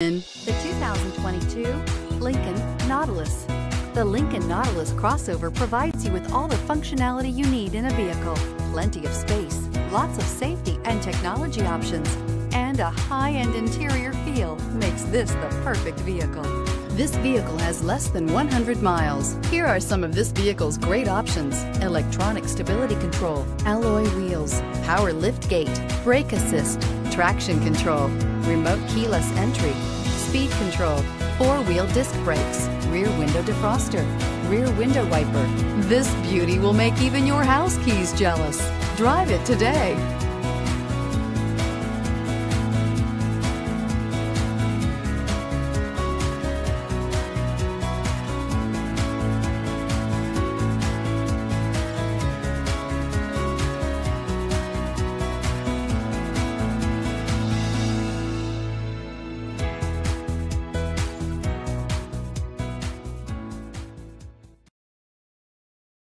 In the 2022 Lincoln Nautilus. The Lincoln Nautilus crossover provides you with all the functionality you need in a vehicle. Plenty of space, lots of safety and technology options, and a high-end interior feel makes this the perfect vehicle. This vehicle has less than 100 miles. Here are some of this vehicle's great options. Electronic stability control, alloy wheels, power lift gate, brake assist, traction control, remote keyless entry, speed control, four-wheel disc brakes, rear window defroster, rear window wiper. This beauty will make even your house keys jealous. Drive it today.